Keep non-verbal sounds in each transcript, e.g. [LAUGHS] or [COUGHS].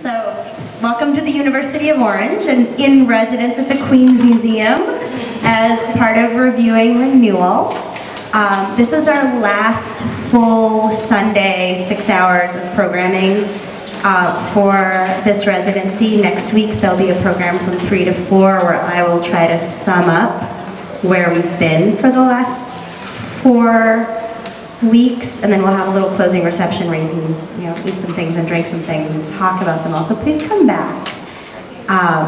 So, welcome to the University of Orange and in residence at the Queens Museum as part of reviewing renewal. Um, this is our last full Sunday, six hours of programming uh, for this residency. Next week there'll be a program from three to four where I will try to sum up where we've been for the last four weeks, and then we'll have a little closing reception where you can, you know, eat some things and drink some things and talk about them all. So please come back. Um,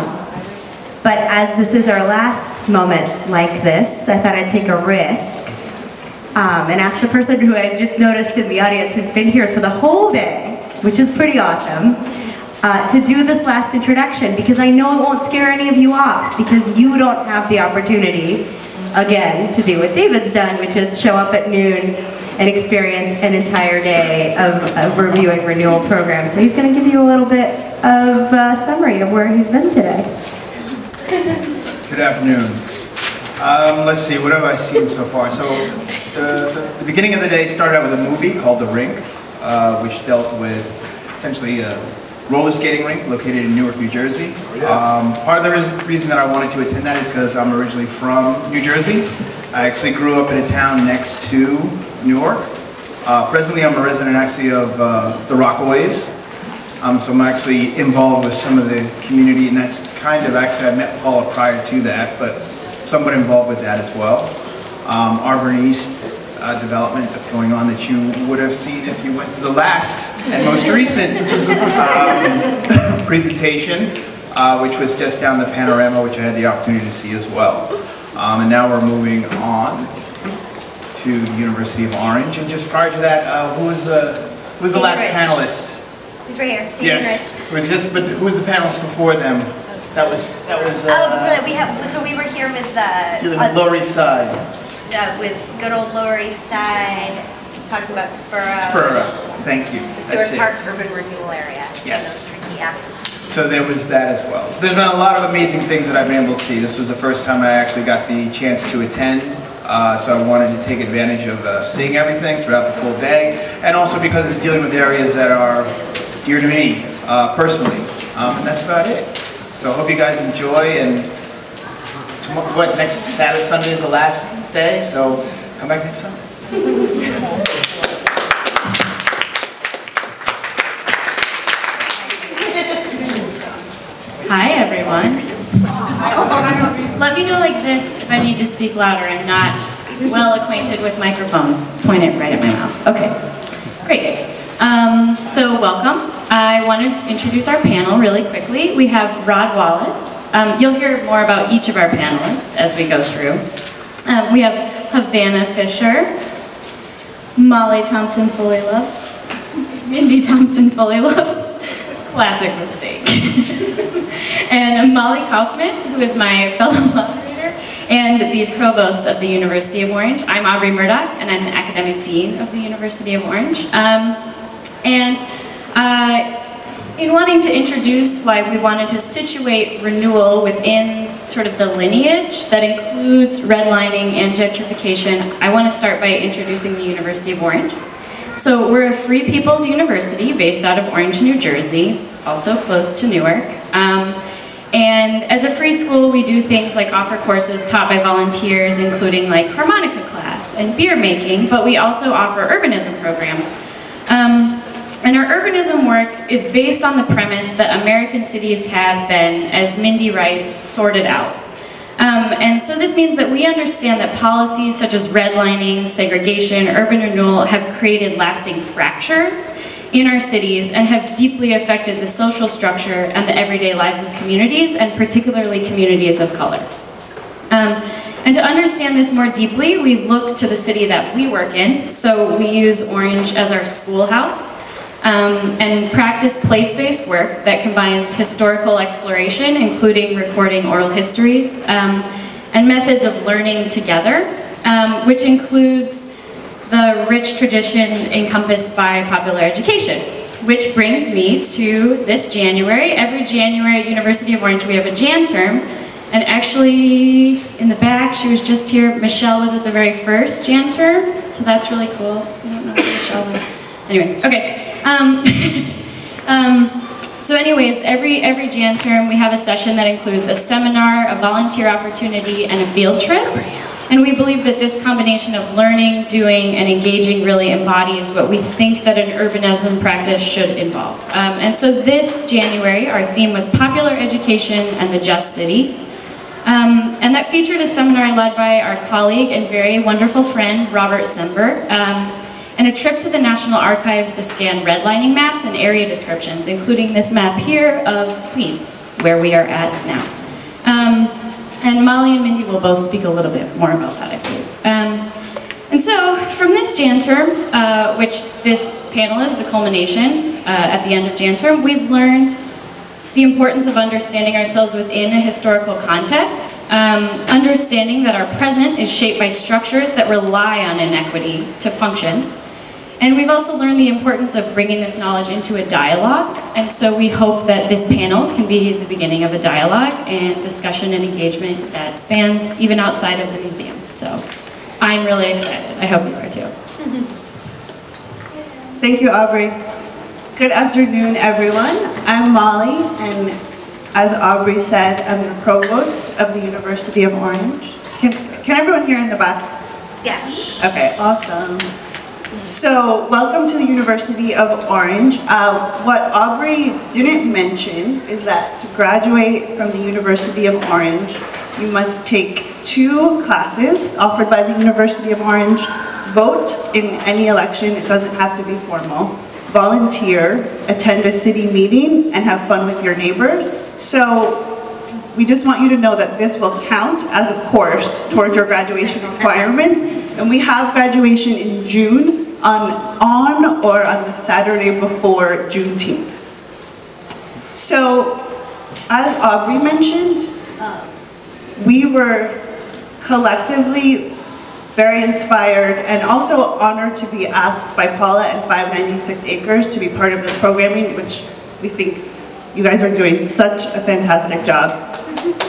but as this is our last moment like this, I thought I'd take a risk um, and ask the person who I just noticed in the audience who's been here for the whole day, which is pretty awesome, uh, to do this last introduction because I know it won't scare any of you off because you don't have the opportunity, again, to do what David's done, which is show up at noon and experience an entire day of, of reviewing renewal programs. So he's going to give you a little bit of uh, summary of where he's been today. Good afternoon. Um, let's see, what have I seen so far? So, the, the, the, beginning of the day started out with a movie called The Rink, uh, which dealt with essentially a roller skating rink located in Newark, New Jersey. Um, part of the reason that I wanted to attend that is because I'm originally from New Jersey. I actually grew up in a town next to Newark. Uh, presently, I'm a resident actually of uh, the Rockaways. Um, so I'm actually involved with some of the community, and that's kind of, actually I met Paula prior to that, but somewhat involved with that as well. Um, Arverne East uh, development that's going on that you would have seen if you went to the last and most recent um, [LAUGHS] presentation, uh, which was just down the panorama, which I had the opportunity to see as well. Um, and now we're moving on to the University of Orange. And just prior to that, uh, who was the who was the last Rich. panelist? He's right here. David yes, Rich. it was just. But who was the panelist before them? That was that was. Oh, Uh, oh, we have. So we were here with the dealing with Lower East Side. uh, with good old Lower East Side, talking about Spura. Spura. Thank you. The Seward. Park Urban Renewal Area. Yes. Yeah. So there was that as well. So there's been a lot of amazing things that I've been able to see. This was the first time I actually got the chance to attend. Uh, so I wanted to take advantage of uh, seeing everything throughout the full day. And also because it's dealing with areas that are dear to me uh, personally. Um, and that's about it. So I hope you guys enjoy and tomorrow, what, next Saturday, Sunday is the last day, so come back next Sunday. Hi, everyone. Let me know like this if I need to speak louder. I'm not well acquainted with microphones. Point it right at my mouth. Okay, great. Um, so welcome. I want to introduce our panel really quickly. We have Rod Wallace. Um, you'll hear more about each of our panelists as we go through. Um, we have Havanna Fisher, Molly Thompson Fullilove, Mindy Thompson Fullilove, classic mistake. [LAUGHS] [LAUGHS] and Molly Kaufman, who is my fellow [LAUGHS] moderator and the provost of the University of Orange. I'm Aubrey Murdock, and I'm the academic dean of the University of Orange. Um, and uh, in wanting to introduce why we wanted to situate renewal within sort of the lineage that includes redlining and gentrification, I want to start by introducing the University of Orange. So we're a free people's university based out of Orange, New Jersey, also close to Newark. Um, and as a free school, we do things like offer courses taught by volunteers, including like harmonica class and beer making, but we also offer urbanism programs. Um, and our urbanism work is based on the premise that American cities have been, as Mindy writes, sorted out. Um, and so this means that we understand that policies such as redlining, segregation, urban renewal have created lasting fractures in our cities and have deeply affected the social structure and the everyday lives of communities, and particularly communities of color. Um, and to understand this more deeply, we look to the city that we work in. So we use Orange as our schoolhouse um, and practice place-based work that combines historical exploration, including recording oral histories, um, and methods of learning together, um, which includes the rich tradition encompassed by popular education. Which brings me to this January. Every January at University of Orange we have a Jan term, and actually in the back, she was just here, Michelle was at the very first Jan term, so that's really cool. I don't know Michelle, anyway, okay. Um, [LAUGHS] um, So anyways, every, every Jan term we have a session that includes a seminar, a volunteer opportunity, and a field trip. And we believe that this combination of learning, doing, and engaging really embodies what we think that an urbanism practice should involve. Um, and so this January, our theme was popular education and the just city. Um, and that featured a seminar led by our colleague and very wonderful friend, Robert Sember, um, and a trip to the National Archives to scan redlining maps and area descriptions, including this map here of Queens, where we are at now. And Molly and Mindy will both speak a little bit more about that, I believe. Um, and so, from this Jan term, uh, which this panel is the culmination uh, at the end of Jan term, we've learned the importance of understanding ourselves within a historical context, um, understanding that our present is shaped by structures that rely on inequity to function, and we've also learned the importance of bringing this knowledge into a dialogue, and so we hope that this panel can be the beginning of a dialogue and discussion and engagement that spans even outside of the museum. So I'm really excited. I hope you are too. [LAUGHS] Thank you, Aubrey. Good afternoon, everyone. I'm Molly, and as Aubrey said, I'm the provost of the University of Orange. Can, can everyone hear in the back? Yes. Okay, awesome. So, welcome to the University of Orange. Uh, what Aubrey didn't mention is that to graduate from the University of Orange, you must take two classes offered by the University of Orange, vote in any election, it doesn't have to be formal, volunteer, attend a city meeting, and have fun with your neighbors. So, we just want you to know that this will count as a course towards your graduation requirements. And we have graduation in June, on, on or on the Saturday before Juneteenth. So, as Aubrey mentioned, we were collectively very inspired and also honored to be asked by Paula and 596 Acres to be part of this programming, which we think you guys are doing such a fantastic job. [LAUGHS]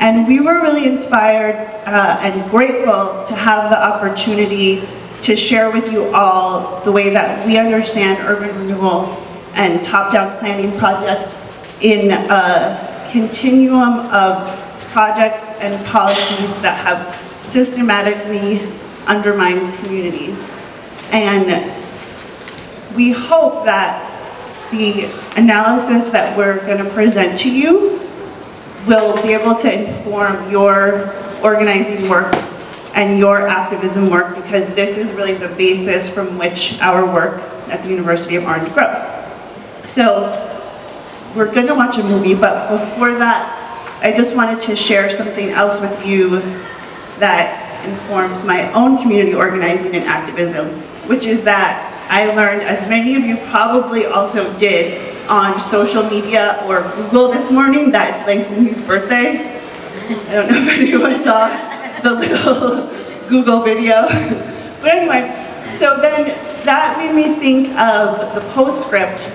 And we were really inspired uh, and grateful to have the opportunity to share with you all the way that we understand urban renewal and top-down planning projects in a continuum of projects and policies that have systematically undermined communities. And we hope that the analysis that we're going to present to you will be able to inform your organizing work and your activism work because this is really the basis from which our work at the University of Orange grows. So we're going to watch a movie, but before that, I just wanted to share something else with you that informs my own community organizing and activism, which is that I learned, as many of you probably also did, on social media or Google this morning that it's Langston Hughes' birthday. I don't know [LAUGHS] if anyone saw the little [LAUGHS] Google video. [LAUGHS] But anyway, so then that made me think of the postscript,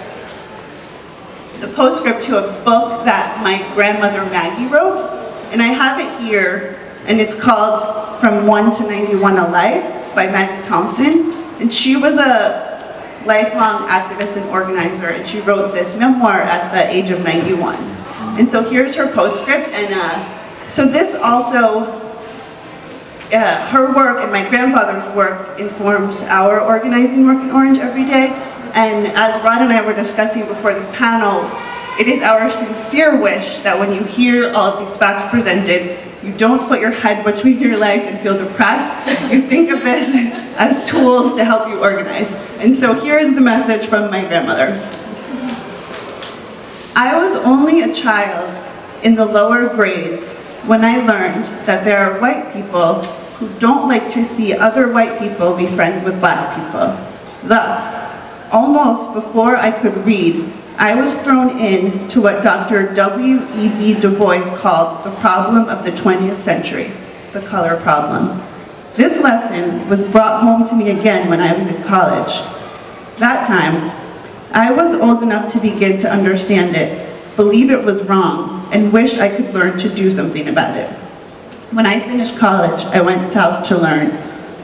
the postscript to a book that my grandmother Maggie wrote. And I have it here, and it's called From 1 to 91 A Life by Maggie Thompson. And she was a lifelong activist and organizer, and she wrote this memoir at the age of 91. And so here's her postscript, and uh, so this also, uh, her work and my grandfather's work informs our organizing work in Orange every day. And as Rod and I were discussing before this panel, it is our sincere wish that when you hear all of these facts presented, you don't put your head between your legs and feel depressed. You think of this as tools to help you organize. And so here's the message from my grandmother. I was only a child in the lower grades when I learned that there are white people who don't like to see other white people be friends with black people. Thus, almost before I could read, I was thrown in to what Dr. W.E.B. Du Bois called the problem of the 20th century, the color problem. This lesson was brought home to me again when I was in college. That time, I was old enough to begin to understand it, believe it was wrong, and wish I could learn to do something about it. When I finished college, I went south to learn.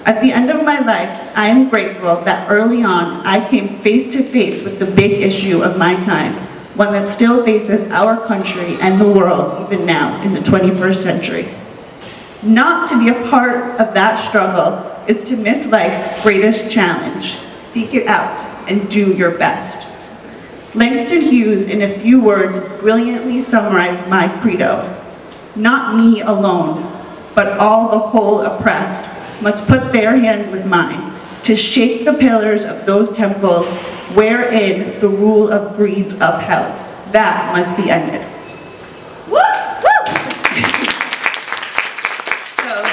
At the end of my life, I am grateful that early on I came face to face with the big issue of my time, one that still faces our country and the world even now in the 21st century. Not to be a part of that struggle is to miss life's greatest challenge. Seek it out and do your best. Langston Hughes, in a few words, brilliantly summarized my credo. Not me alone, but all the whole oppressed must put their hands with mine to shake the pillars of those temples wherein the rule of greed's upheld. That must be ended. Woo! Woo! So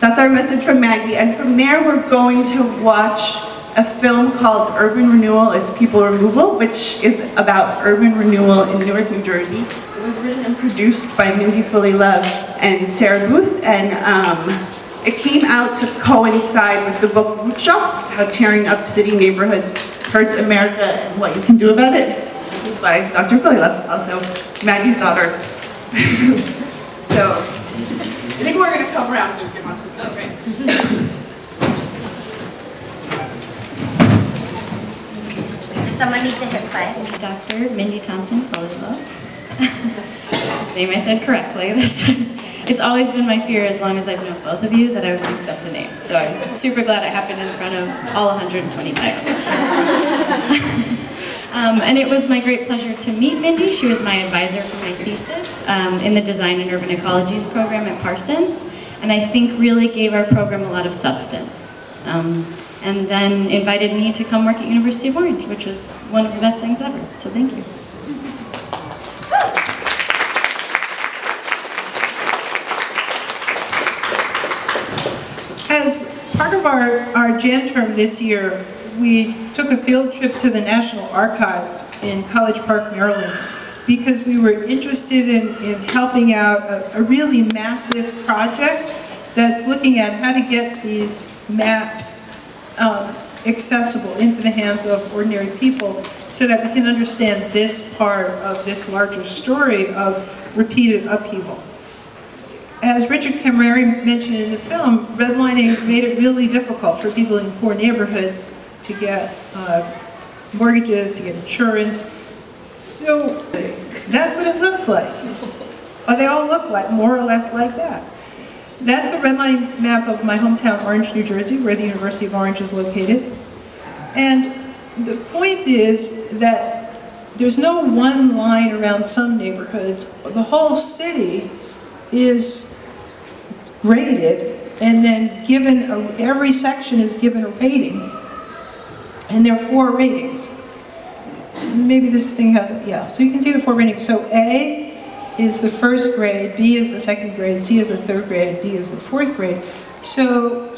that's our message from Maggie. And from there, we're going to watch a film called Urban Renewal is People Removal, which is about urban renewal in Newark, New Jersey. It was written and produced by Mindy Fullilove and Sarah Booth, and um, it came out to coincide with the book Root Shock, How Tearing Up City Neighborhoods Hurts America and What You Can Do About It, by Dr. Fullilove, also Maggie's daughter. [LAUGHS] so, I think we're going to come around to get onto the Oh, great. Does someone need to hit play? Dr. Mindy Thompson Fullilove. [LAUGHS] His name I said correctly this time. It's always been my fear as long as I've known both of you that I would accept the name. So I'm super glad it happened in front of all 125 of us. [LAUGHS] Um, and it was my great pleasure to meet Mindy. She was my advisor for my thesis um, in the Design and Urban Ecologies program at Parsons. And I think really gave our program a lot of substance. Um, and then invited me to come work at University of Orange, which was one of the best things ever. So thank you. As part of our, our Jan term this year, we took a field trip to the National Archives in College Park, Maryland, because we were interested in, in helping out a, a really massive project that's looking at how to get these maps um, accessible into the hands of ordinary people so that we can understand this part of this larger story of repeated upheaval. As Richard Cammarieri mentioned in the film, redlining made it really difficult for people in poor neighborhoods to get uh, mortgages, to get insurance. So that's what it looks like. Or they all look like, more or less like that. That's a redlining map of my hometown, Orange, New Jersey, where the University of Orange is located. And the point is that there's no one line around some neighborhoods. The whole city is graded and then given, a, every section is given a rating. And there are four ratings. Maybe this thing has, yeah, so you can see the four ratings. So A is the first grade, B is the second grade, C is the third grade, D is the fourth grade. So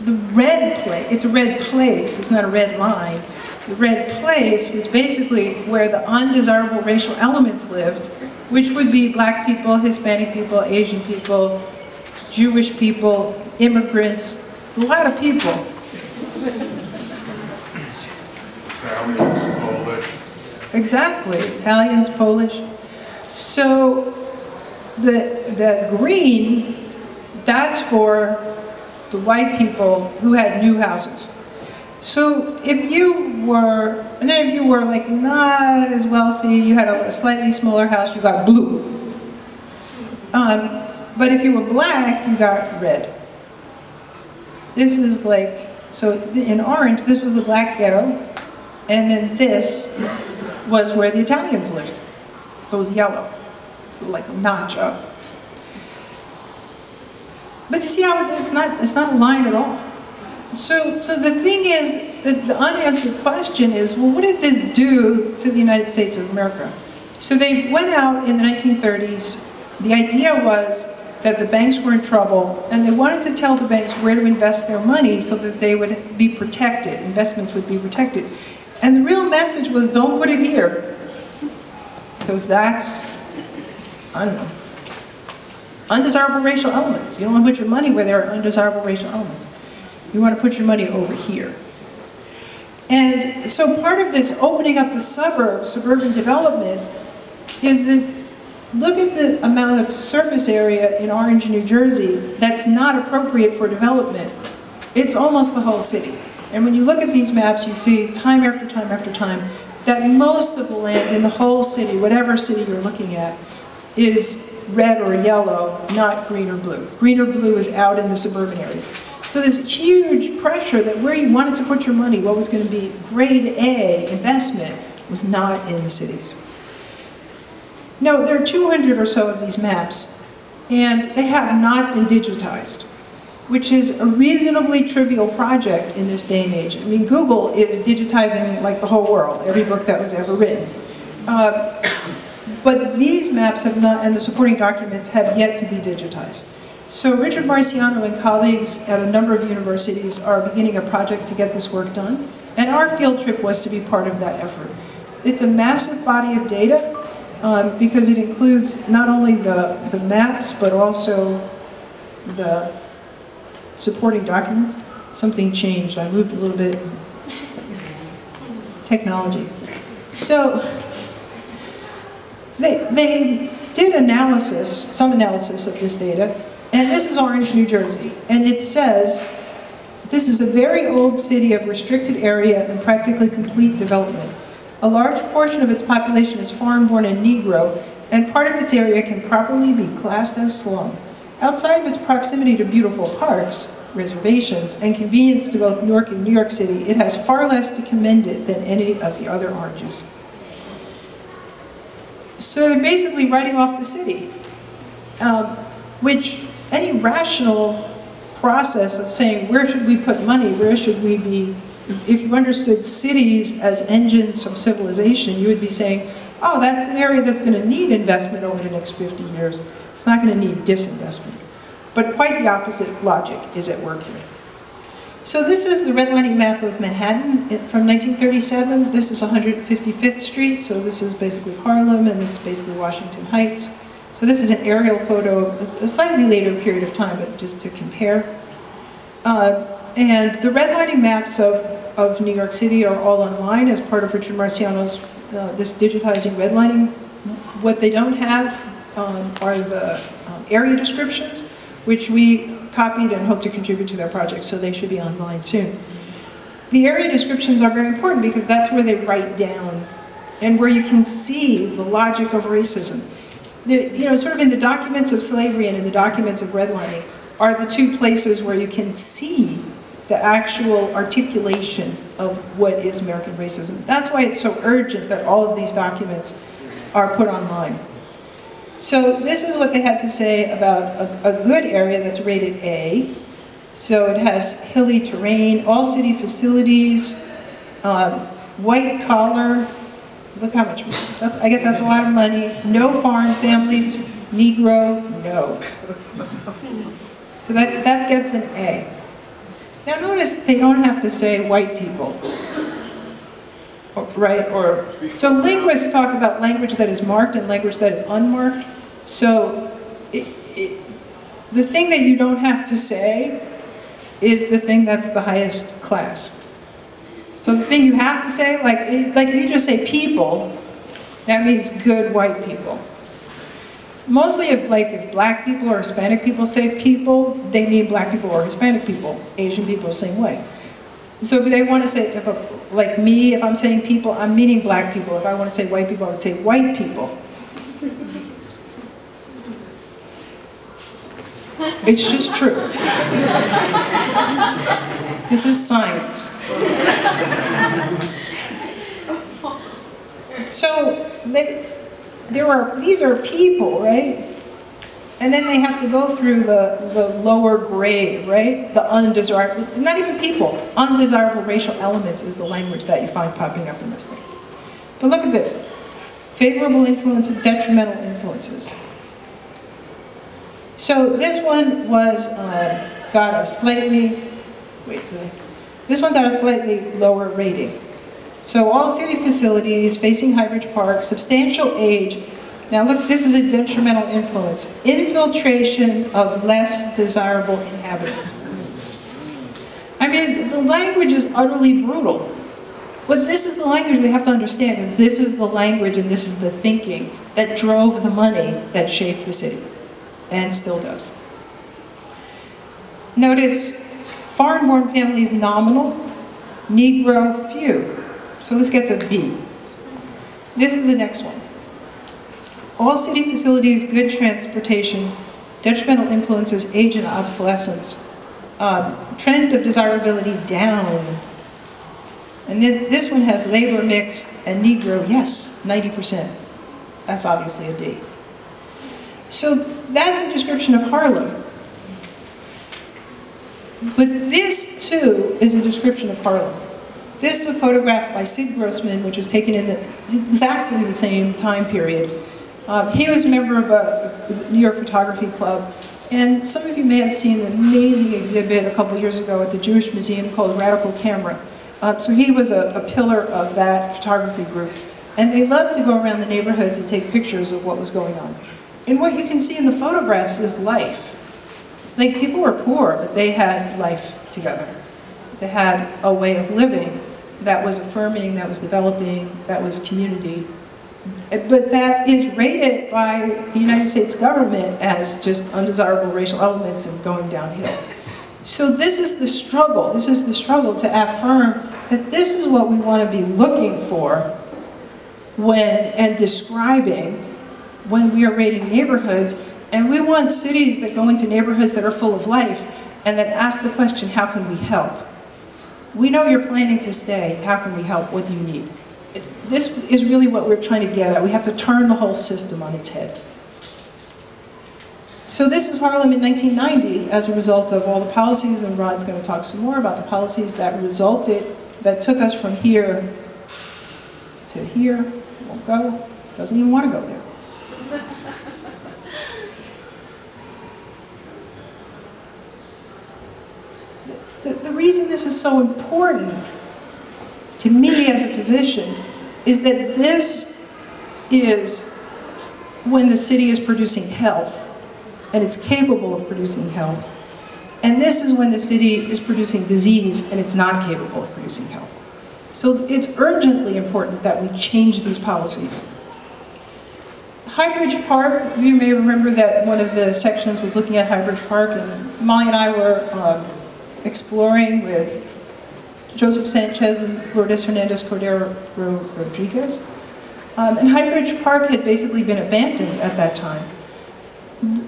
the red place, it's a red place, it's not a red line. The red place was basically where the undesirable racial elements lived, which would be black people, Hispanic people, Asian people, Jewish people, immigrants, a lot of people. Italians, Polish. Exactly, Italians, Polish. So the, the green, that's for the white people who had new houses. So if you were, and then if you were like not as wealthy, you had a slightly smaller house, you got blue. Um, but if you were black, you got red. This is like, so in orange, this was the black ghetto, and then this was where the Italians lived. So it was yellow, like a up. But you see how it's, it's not it's not a line at all. So so the thing is that the unanswered question is, well, what did this do to the United States of America? So they went out in the 1930s. The idea was that the banks were in trouble, and they wanted to tell the banks where to invest their money so that they would be protected, investments would be protected. And the real message was don't put it here, because that's, I don't know, undesirable racial elements. You don't want to put your money where there are undesirable racial elements. You want to put your money over here. And so part of this opening up the suburbs, suburban development, is that look at the amount of surface area in Orange, New Jersey that's not appropriate for development. It's almost the whole city. And when you look at these maps, you see time after time after time that most of the land in the whole city, whatever city you're looking at, is red or yellow, not green or blue. Green or blue is out in the suburban areas. So this huge pressure that where you wanted to put your money, what was going to be grade A investment, was not in the cities. Now, there are 200 or so of these maps, and they have not been digitized, which is a reasonably trivial project in this day and age. I mean, Google is digitizing like the whole world, every book that was ever written. Uh, but these maps have not, and the supporting documents have yet to be digitized. So Richard Marciano and colleagues at a number of universities are beginning a project to get this work done, and our field trip was to be part of that effort. It's a massive body of data, um, because it includes not only the, the maps, but also the supporting documents. Something changed, I moved a little bit. Technology. So, they, they did analysis, some analysis of this data, and this is Orange, New Jersey. And it says, this is a very old city of restricted area and practically complete development. A large portion of its population is foreign-born and Negro, and part of its area can properly be classed as slum. Outside of its proximity to beautiful parks, reservations, and convenience to both Newark and New York City, it has far less to commend it than any of the other oranges. So they're basically writing off the city, um, which any rational process of saying, where should we put money, where should we be if you understood cities as engines of civilization, you would be saying, oh, that's an area that's going to need investment over the next 50 years. It's not going to need disinvestment. But quite the opposite logic is at work here. So this is the redlining map of Manhattan from 1937. This is 155th Street, so this is basically Harlem, and this is basically Washington Heights. So this is an aerial photo, a slightly later period of time, but just to compare. Uh, and the redlining maps of, of New York City are all online as part of Richard Marciano's, uh, this digitizing redlining. What they don't have um, are the um, area descriptions, which we copied and hope to contribute to their project, so they should be online soon. The area descriptions are very important because that's where they write down and where you can see the logic of racism. The, you know, sort of in the documents of slavery and in the documents of redlining are the two places where you can see the actual articulation of what is American racism. That's why it's so urgent that all of these documents are put online. So this is what they had to say about a, a good area that's rated A. So it has hilly terrain, all city facilities, um, white collar, look how much, I guess that's a lot of money, no foreign families, Negro, no. So that, that gets an A. Now notice they don't have to say white people, or, right? Or so linguists talk about language that is marked and language that is unmarked. So it, it, the thing that you don't have to say is the thing that's the highest class. So the thing you have to say, like like if you just say people, that means good white people. Mostly if like if black people or Hispanic people say people, they mean black people or Hispanic people. Asian people same way. So if they want to say, if a, like me, if I'm saying people, I'm meaning black people. If I want to say white people, I would say white people. It's just true. this is science. So they, there are, these are people, right? And then they have to go through the, the lower grade, right? The undesirable, not even people, undesirable racial elements is the language that you find popping up in this thing. But look at this. Favorable influences, detrimental influences. So this one was, uh, got a slightly, wait, this one got a slightly lower rating. So all city facilities facing Highbridge Park, substantial age. Now look, this is a detrimental influence. Infiltration of less desirable inhabitants. I mean, the language is utterly brutal. But this is the language we have to understand, is this is the language and this is the thinking that drove the money that shaped the city, and still does. Notice, foreign-born families nominal, Negro few. So this gets a B. This is the next one. All city facilities, good transportation, detrimental influences, age and obsolescence. Um, trend of desirability down. And then this one has labor mix and Negro, yes, 90%. That's obviously a D. So that's a description of Harlem. But this, too, is a description of Harlem. This is a photograph by Sid Grossman, which was taken in the, exactly the same time period. Um, he was a member of a New York Photography Club, and some of you may have seen the amazing exhibit a couple years ago at the Jewish Museum called Radical Camera. Um, so he was a, a pillar of that photography group. And they loved to go around the neighborhoods and take pictures of what was going on. And what you can see in the photographs is life. Like people were poor, but they had life together. They had a way of living that was affirming, that was developing, that was community. But that is rated by the United States government as just undesirable racial elements and going downhill. So this is the struggle. This is the struggle to affirm that this is what we want to be looking for when and describing when we are rating neighborhoods. And we want cities that go into neighborhoods that are full of life and that ask the question, how can we help? We know you're planning to stay. How can we help? What do you need? This is really what we're trying to get at. We have to turn the whole system on its head. So this is Harlem in 1990 as a result of all the policies, and Rod's going to talk some more about the policies that resulted, that took us from here to here. Won't go. Doesn't even want to go there. The, the reason this is so important to me as a physician is that this is when the city is producing health and it's capable of producing health. And this is when the city is producing disease and it's not capable of producing health. So it's urgently important that we change these policies. Highbridge Park, you may remember that one of the sections was looking at Highbridge Park and Molly and I were um, exploring with Joseph Sanchez and Lourdes Hernandez Cordero Rodriguez. Um, and Highbridge Park had basically been abandoned at that time,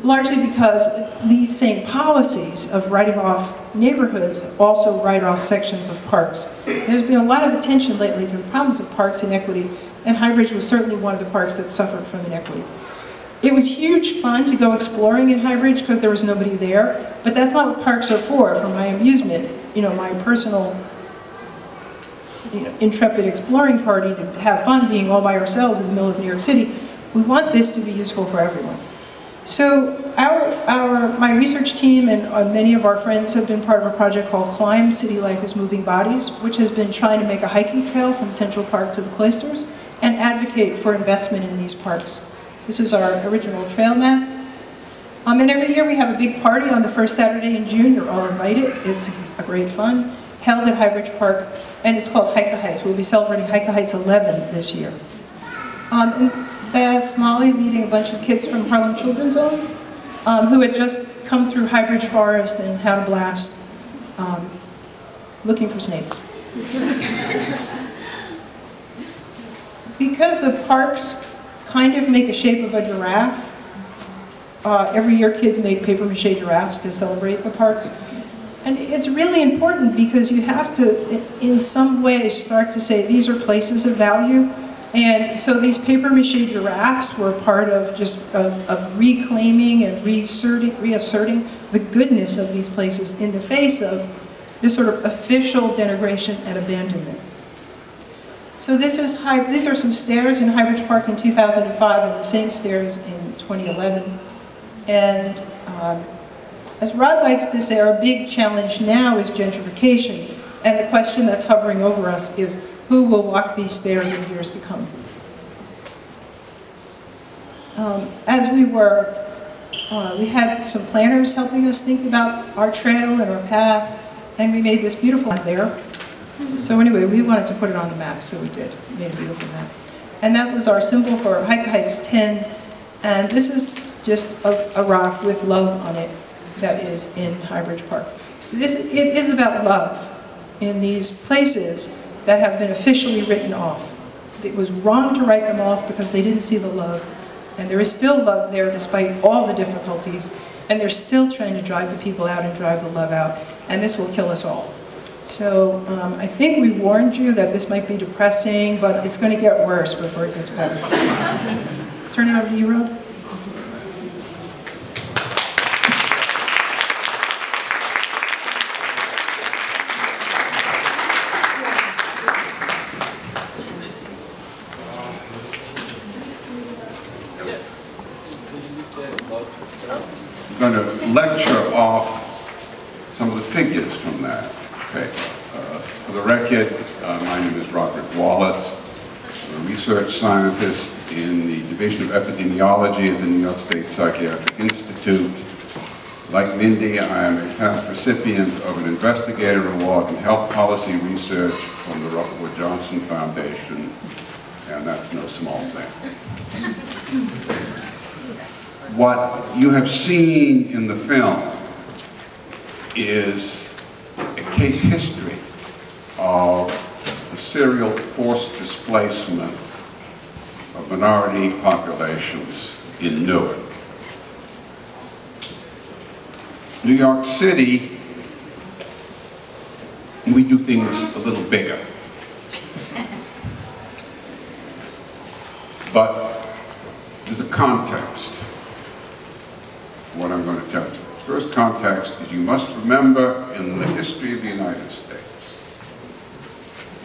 largely because these same policies of writing off neighborhoods also write off sections of parks. There's been a lot of attention lately to the problems of parks inequity, and Highbridge was certainly one of the parks that suffered from inequity. It was huge fun to go exploring in Highbridge because there was nobody there, but that's not what parks are for, for my amusement, you know, my personal you know, intrepid exploring party to have fun being all by ourselves in the middle of New York City. We want this to be useful for everyone. So our, our, my research team and uh, many of our friends have been part of a project called Climb City Life is Moving Bodies, which has been trying to make a hiking trail from Central Park to the Cloisters and advocate for investment in these parks. This is our original trail map. Um, and every year we have a big party on the first Saturday in June. You're all invited. It's a great fun. Held at Highbridge Park and it's called Hike the Heights. We'll be celebrating Hike the Heights 11 this year. Um, and that's Molly leading a bunch of kids from Harlem Children's Zone um, who had just come through Highbridge Forest and had a blast um, looking for snakes. [LAUGHS] because the parks kind of make a shape of a giraffe, uh, every year kids make paper mache giraffes to celebrate the parks. And it's really important because you have to, in some way, start to say these are places of value. And so these paper mache giraffes were part of just of, of reclaiming and reasserting, reasserting the goodness of these places in the face of this sort of official denigration and abandonment. So this is high, these are some stairs in Highbridge Park in 2005 and the same stairs in 2011. And um, as Rod likes to say, our big challenge now is gentrification. And the question that's hovering over us is, who will walk these stairs in years to come? Um, as we were, uh, we had some planners helping us think about our trail and our path, and we made this beautiful one there. So anyway, we wanted to put it on the map, so we did, made a beautiful map. And that was our symbol for Hike Heights 10, and this is just a, a rock with love on it that is in Highbridge Park. This, it is about love in these places that have been officially written off. It was wrong to write them off because they didn't see the love, and there is still love there despite all the difficulties, and they're still trying to drive the people out and drive the love out, and this will kill us all. So um, I think we warned you that this might be depressing, but it's going to get worse before it gets better. [LAUGHS] Turn it over to you, Rod. I'm going to lecture off some of the figures from that paper. Uh, For the record, uh, my name is Robert Wallace. I'm a research scientist in the Division of Epidemiology at the New York State Psychiatric Institute. Like Mindy, I am a past recipient of an Investigator Award in Health Policy Research from the Robert Wood Johnson Foundation, and that's no small thing. What you have seen in the film is a case history of the serial forced displacement minority populations in Newark. New York City, we do things a little bigger. But there's a context for what I'm going to tell you. First context is you must remember in the history of the United States,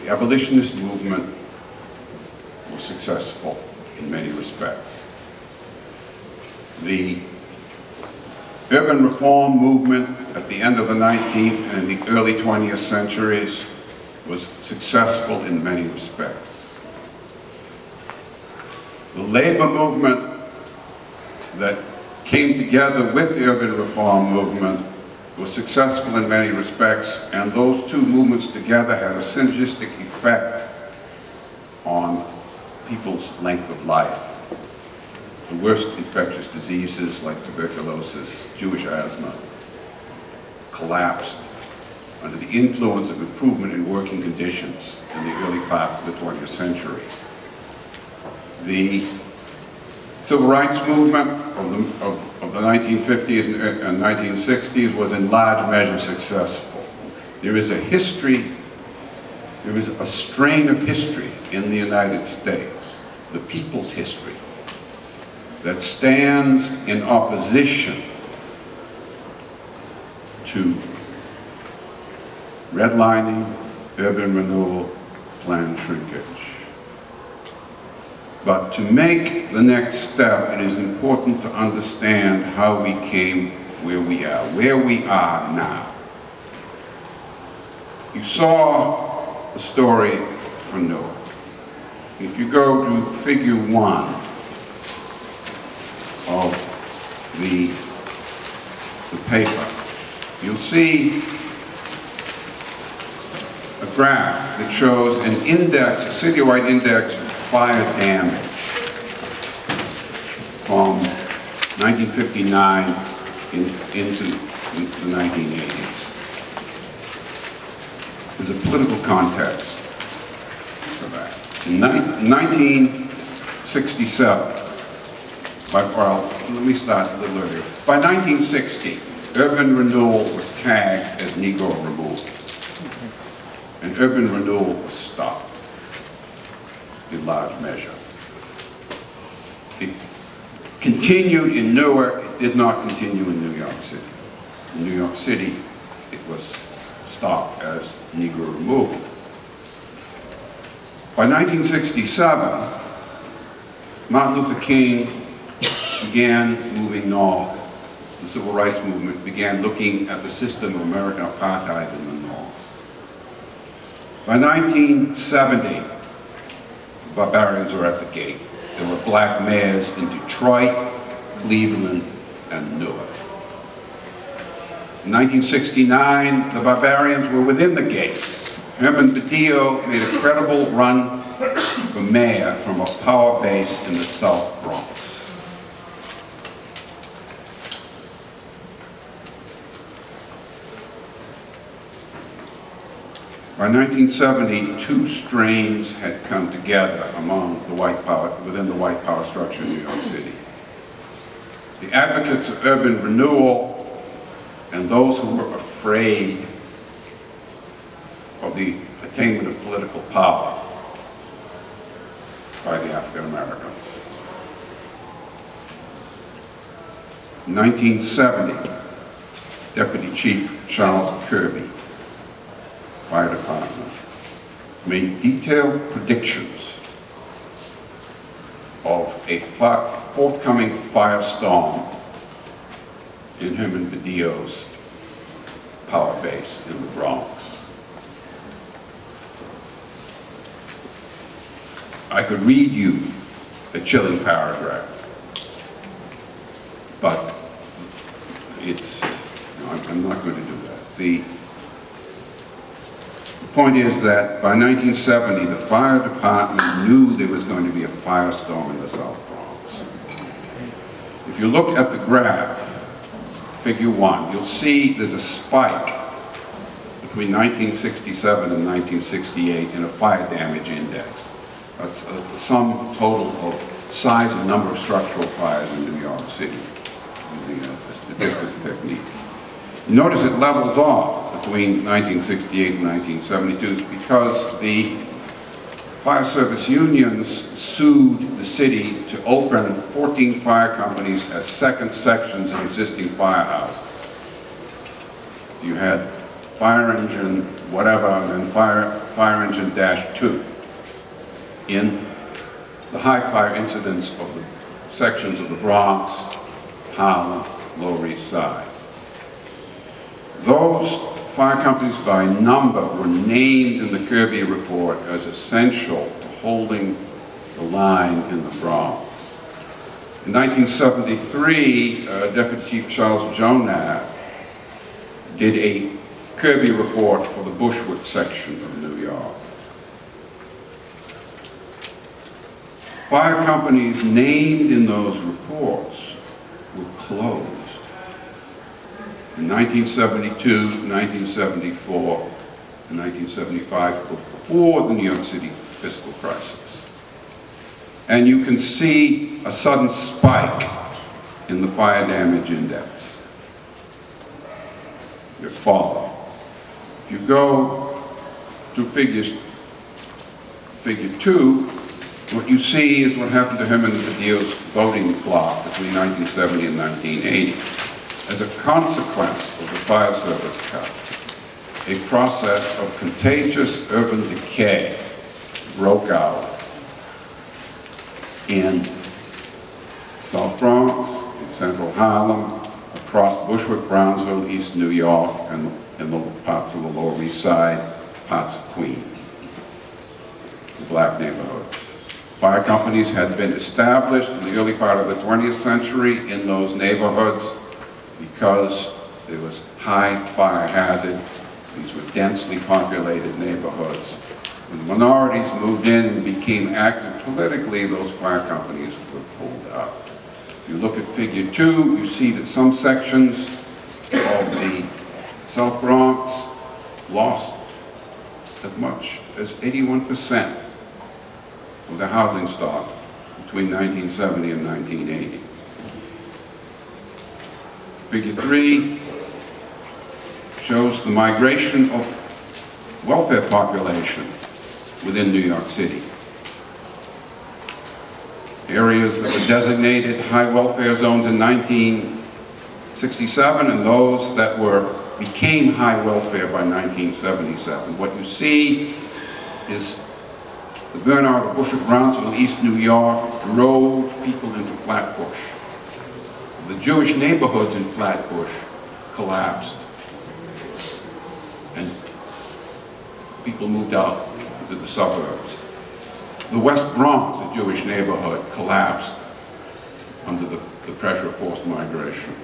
the abolitionist movement was successful in many respects. The urban reform movement at the end of the 19th and in the early 20th centuries was successful in many respects. The labor movement that came together with the urban reform movement was successful in many respects, and those two movements together had a synergistic effect on people's length of life. The worst infectious diseases like tuberculosis, Jewish asthma, collapsed under the influence of improvement in working conditions in the early parts of the 20th century. The civil rights movement of the, of, of the 1950s and uh, 1960s was in large measure successful. There is a history, there is a strain of history in the United States, the people's history, that stands in opposition to redlining, urban renewal, plan shrinkage. But to make the next step, it is important to understand how we came where we are, where we are now. You saw the story from Newark. If you go to figure one of the, the paper, you'll see a graph that shows an index, a citywide index of fire damage from 1959 in, into the 1980s. There's a political context to that. In 1967, by, well, let me start a little earlier. By 1960, urban renewal was tagged as Negro removal. And urban renewal was stopped in large measure. It continued in Newark, it did not continue in New York City. In New York City, it was stopped as Negro removal. By 1967, Martin Luther King began moving north. The civil rights movement began looking at the system of American apartheid in the north. By 1970, barbarians were at the gate. There were black mayors in Detroit, Cleveland, and Newark. In 1969, the barbarians were within the gates. Herman Badillo made a credible run for mayor from a power base in the South Bronx. By 1970, two strains had come together among the white power, within the white power structure in New York City. The advocates of urban renewal and those who were afraid the attainment of political power by the African Americans. In 1970, Deputy Chief Charles Kirby, Fire Department, made detailed predictions of a forthcoming firestorm in Herman Badillo's power base in the Bronx. I could read you a chilling paragraph, but it's—I'm I'm not going to do that. The, the point is that by 1970, the fire department knew there was going to be a firestorm in the South Bronx. If you look at the graph, figure one, you'll see there's a spike between 1967 and 1968 in a fire damage index. That's a sum total of size and number of structural fires in New York City using a uh, statistical technique. Notice it levels off between 1968 and 1972 because the fire service unions sued the city to open 14 fire companies as second sections in existing firehouses. So you had fire engine whatever and then fire, fire engine dash two in the high fire incidents of the sections of the Bronx, Harlem, Lower East Side. Those fire companies by number were named in the Kirby report as essential to holding the line in the Bronx. In 1973, uh, Deputy Chief Charles Johnap did a Kirby report for the Bushwick section of New York. Fire companies named in those reports were closed. In 1972, 1974, and 1975, before the New York City fiscal crisis. And you can see a sudden spike in the fire damage index. You follow. If you go to figures, figure two, what you see is what happened to Herman Badillo's voting bloc between 1970 and 1980. As a consequence of the fire service cuts, a process of contagious urban decay broke out in South Bronx, in central Harlem, across Bushwick, Brownsville, East New York, and in the parts of the Lower East Side, parts of Queens, the black neighborhoods. Fire companies had been established in the early part of the 20th century in those neighborhoods because there was high fire hazard. These were densely populated neighborhoods. When minorities moved in and became active politically, those fire companies were pulled out. If you look at figure two, you see that some sections of the South Bronx lost as much as 81% of the housing stock between 1970 and 1980. Figure three shows the migration of welfare population within New York City. Areas that were designated high welfare zones in 1967 and those that were became high welfare by 1977. What you see is the burnout of Bushwick Brownsville, East New York, drove people into Flatbush. The Jewish neighborhoods in Flatbush collapsed. And people moved out to the suburbs. The West Bronx, a Jewish neighborhood, collapsed under the, the pressure of forced migration.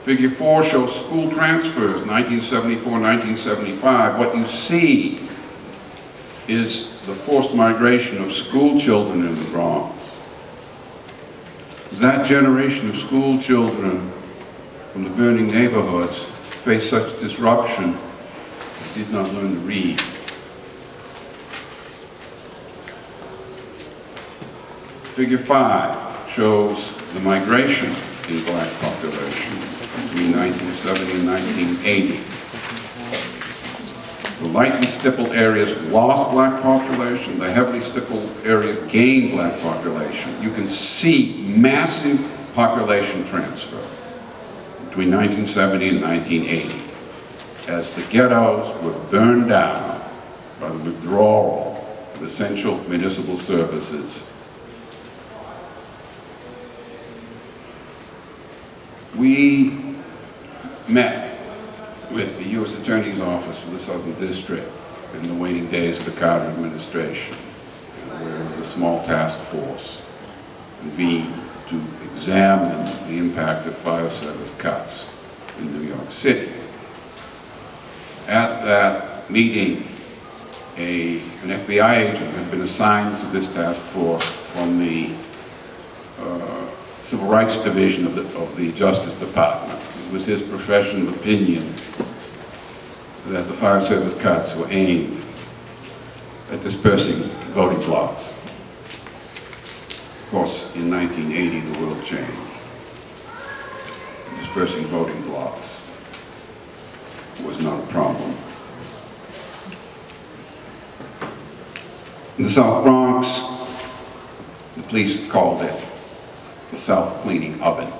Figure four shows school transfers, 1974, 1975. What you see is the forced migration of school children in the Bronx. That generation of school children from the burning neighborhoods faced such disruption, they did not learn to read. Figure five shows the migration in black population between 1970 and 1980. The lightly stippled areas lost black population, the heavily stippled areas gained black population. You can see massive population transfer between 1970 and 1980 as the ghettos were burned down by the withdrawal of essential municipal services we met with the U.S. Attorney's Office for the Southern District in the waning days of the Carter administration, where there was a small task force convened to examine the impact of fire service cuts in New York City. At that meeting, a, an FBI agent had been assigned to this task force from the uh, Civil Rights Division of the, of the Justice Department. It was his professional opinion that the fire service cuts were aimed at dispersing voting blocks. Of course, in 1980, the world changed. Dispersing voting blocks was not a problem. In the South Bronx, the police called it the self-cleaning oven.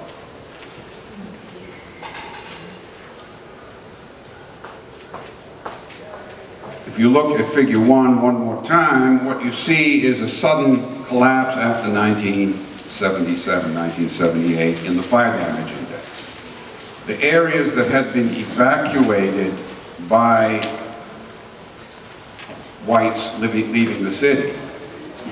If you look at figure one one more time, what you see is a sudden collapse after 1977, 1978 in the fire damage index. The areas that had been evacuated by whites living, leaving the city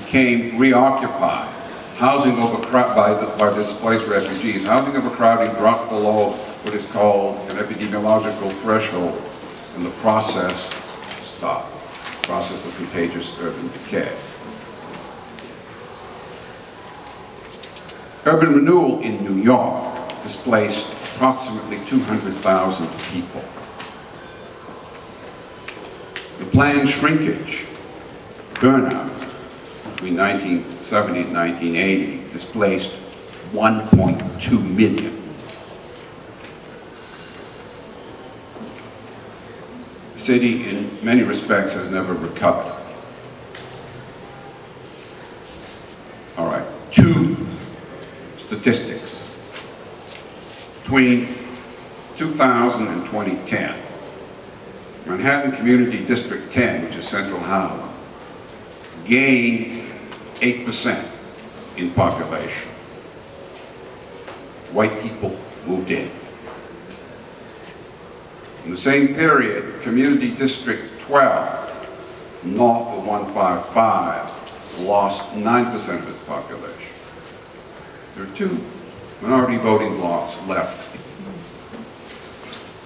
became reoccupied housing overcrowding by, by displaced refugees. Housing overcrowding dropped below what is called an epidemiological threshold, and the process stopped. Process of contagious urban decay. Urban renewal in New York displaced approximately 200,000 people. The planned shrinkage, burnout, between 1970 and 1980 displaced 1.2 million. City, in many respects, has never recovered. All right, two statistics. Between 2000 and 2010, Manhattan Community District 10, which is Central Harlem, gained 8% in population. White people moved in. In the same period, Community District 12, north of 155, lost 9% of its population. There are two minority voting blocks left.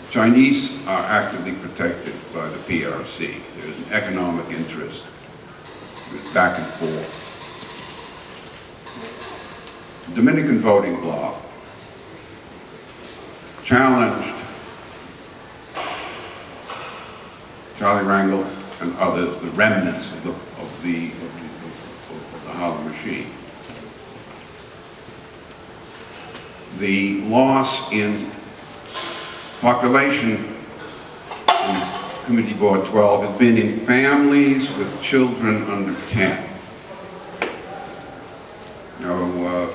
Chinese are actively protected by the PRC. There's an economic interest back and forth. Dominican voting bloc challenged Charlie Rangel and others, the remnants of the, of the, of the, Harlem machine. The loss in population in Committee Board 12 had been in families with children under 10. Now uh,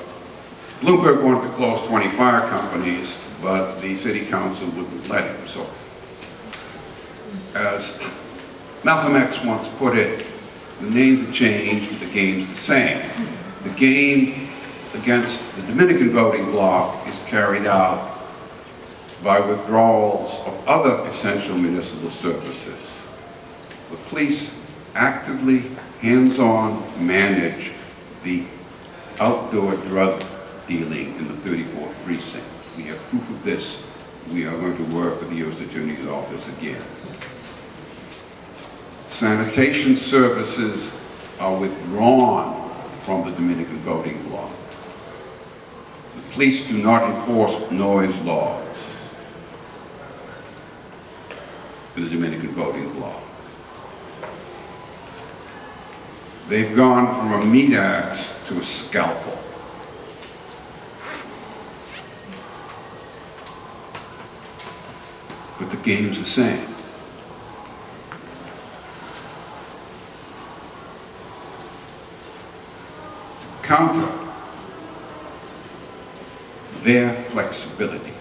Bloomberg wanted to close 20 fire companies, but the city council wouldn't let him. So, as Malcolm X once put it, the names have changed, the game's the same. The game against the Dominican voting bloc is carried out by withdrawals of other essential municipal services. The police actively, hands-on manage the outdoor drug dealing in the 34th precinct. We have proof of this. We are going to work with the U.S. Attorney's Office again. Sanitation services are withdrawn from the Dominican voting bloc. The police do not enforce noise laws in the Dominican voting bloc. They've gone from a meat axe to a scalpel. But the game's the same. Counter their flexibility.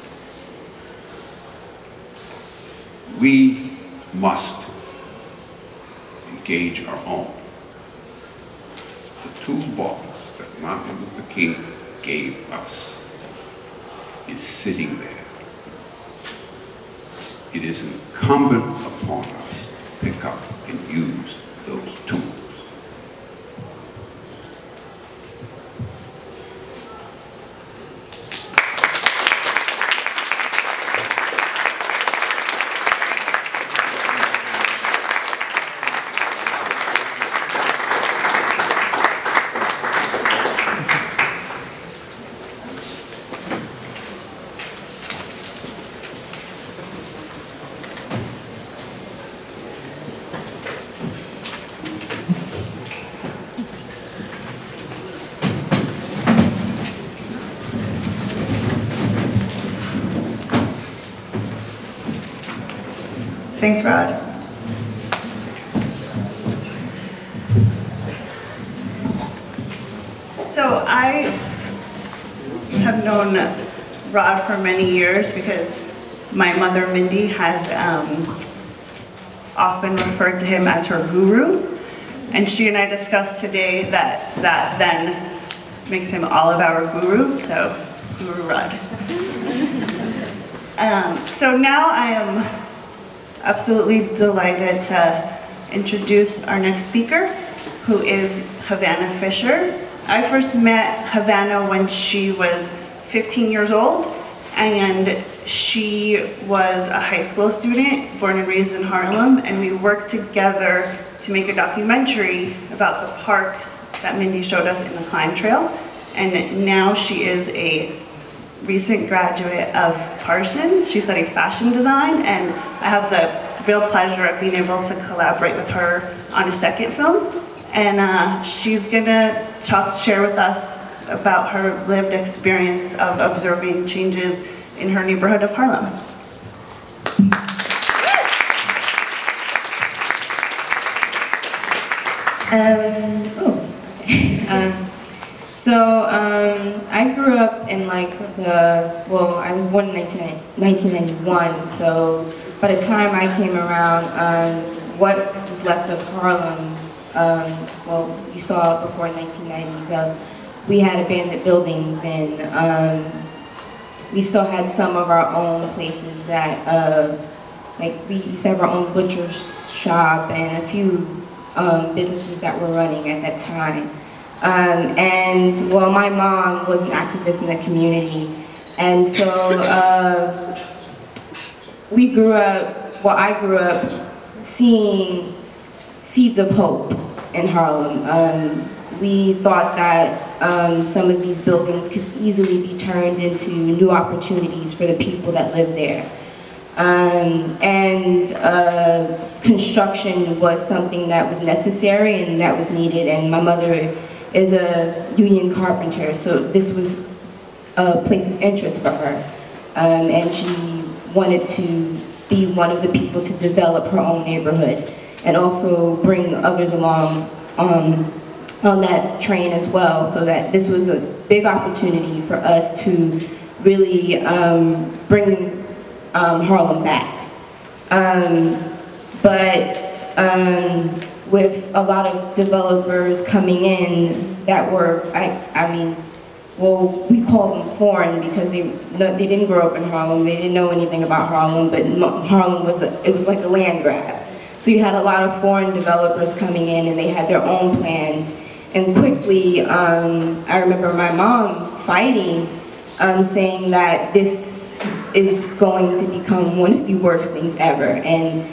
We must engage our own. The toolbox that Martin Luther King gave us is sitting there. It is incumbent upon us to pick up and use those tools. Thanks, Rod. So I have known Rod for many years because my mother Mindy has um, often referred to him as her guru. And she and I discussed today that that then makes him all of our guru, so Guru Rod. [LAUGHS] Um, so now I am absolutely delighted to introduce our next speaker, who is Havanna Fisher. I first met Havanna when she was 15 years old, and she was a high school student, born and raised in Harlem, and we worked together to make a documentary about the parks that Mindy showed us in the Climb Trail. And now she is a recent graduate of Parsons. She studied fashion design, and I have the real pleasure of being able to collaborate with her on a second film. And uh, she's gonna talk, share with us about her lived experience of observing changes in her neighborhood of Harlem. Um, oh, um, [LAUGHS] so um, I grew up in like the, well, I was born in 1991, so by the time I came around, um, what was left of Harlem, um, well, you saw before 1990s, uh, we had abandoned buildings and um, we still had some of our own places that, uh, like we used to have our own butcher shop and a few um, businesses that were running at that time. Um, and well, my mom was an activist in the community, and so uh, we grew up, well, I grew up seeing seeds of hope in Harlem. Um, we thought that um, some of these buildings could easily be turned into new opportunities for the people that live there. Um, and uh, construction was something that was necessary and that was needed, and my mother is a union carpenter, so this was a place of interest for her. Um, and she wanted to be one of the people to develop her own neighborhood and also bring others along um, on that train as well, so that this was a big opportunity for us to really um, bring um, Harlem back. Um, but um, with a lot of developers coming in that were, I, I mean, well, we call them foreign because they they didn't grow up in Harlem. They didn't know anything about Harlem, but Harlem was a, it was like a land grab. So you had a lot of foreign developers coming in, and they had their own plans. And quickly, um, I remember my mom fighting, um, saying that this is going to become one of the worst things ever. And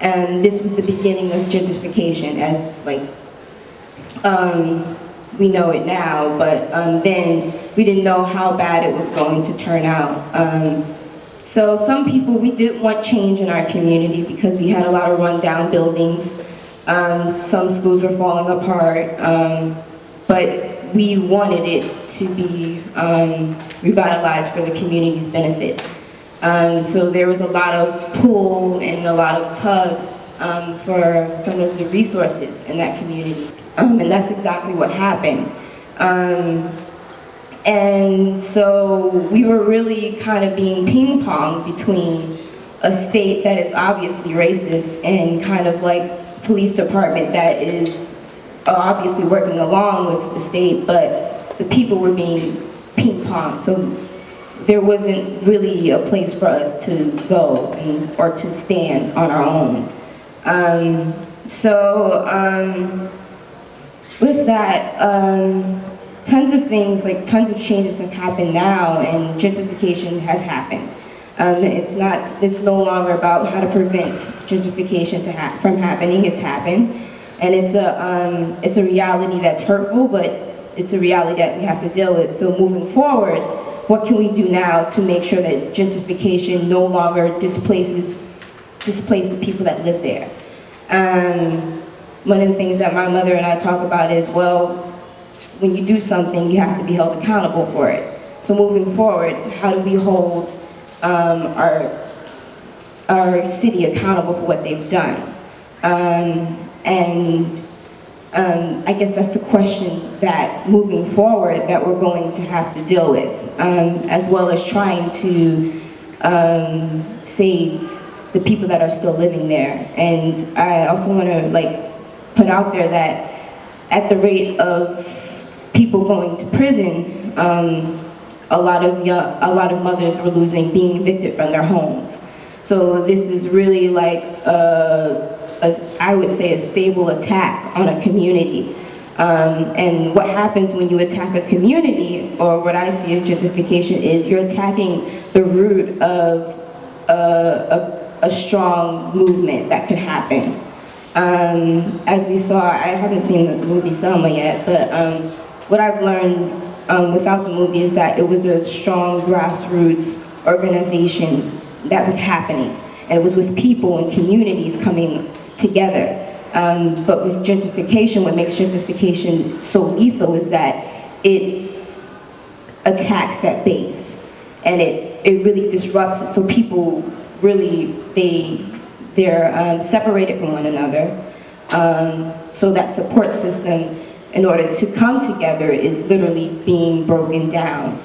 And this was the beginning of gentrification as like um, we know it now, but um, then we didn't know how bad it was going to turn out. Um, so some people, we did want change in our community because we had a lot of rundown buildings. Um, some schools were falling apart, um, but we wanted it to be um, revitalized for the community's benefit. Um, so there was a lot of pull and a lot of tug um, for some of the resources in that community. Um, and that's exactly what happened. Um, and so we were really kind of being ping pong between a state that is obviously racist and kind of like police department that is obviously working along with the state, but the people were being ping pong. So there wasn't really a place for us to go or to stand on our own. Um, so um, with that, um, tons of things, like tons of changes have happened now and gentrification has happened. Um, it's not, it's no longer about how to prevent gentrification to ha from happening, it's happened. And it's a, um, it's a reality that's hurtful, but it's a reality that we have to deal with. So moving forward, what can we do now to make sure that gentrification no longer displaces, displaces the people that live there? Um, one of the things that my mother and I talk about is, well, when you do something, you have to be held accountable for it. So moving forward, how do we hold um, our, our city accountable for what they've done? Um, and um, I guess that's the question that moving forward that we're going to have to deal with, um, as well as trying to um, save the people that are still living there. And I also want to like put out there that at the rate of people going to prison, um, a lot of young, a lot of mothers were losing, being evicted from their homes. So this is really like a a, I would say, a stable attack on a community. Um, and what happens when you attack a community, or what I see as gentrification, is you're attacking the root of a, a, a strong movement that could happen. Um, as we saw, I haven't seen the movie Selma yet, but um, what I've learned um, without the movie is that it was a strong grassroots organization that was happening. And it was with people and communities coming together. Um, but with gentrification, what makes gentrification so lethal is that it attacks that base and it, it really disrupts it. So people really, they, they're um, separated from one another. Um, so that support system, in order to come together, is literally being broken down.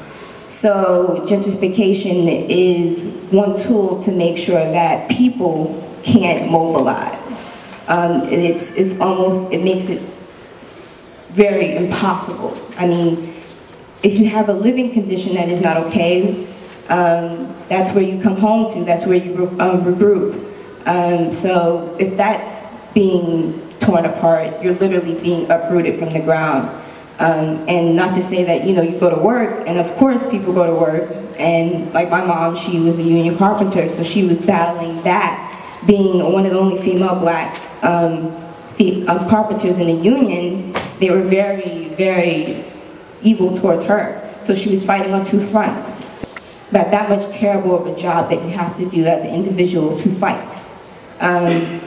So gentrification is one tool to make sure that people can't mobilize. Um, it's, it's almost, it makes it very impossible. I mean, if you have a living condition that is not okay, um, that's where you come home to, that's where you um, regroup. Um, so if that's being torn apart, you're literally being uprooted from the ground. Um, and not to say that, you know, you go to work, and of course people go to work, and like my mom, she was a union carpenter, so she was battling that being one of the only female black um, um, carpenters in the union, they were very, very evil towards her. So she was fighting on two fronts. But that much terrible of a job that you have to do as an individual to fight. Um,